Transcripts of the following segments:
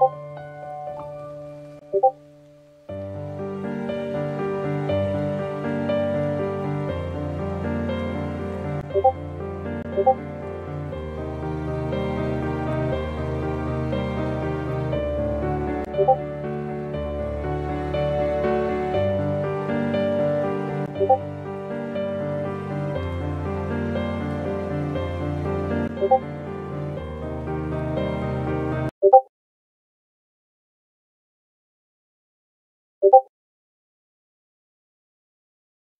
you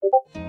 고맙습니다.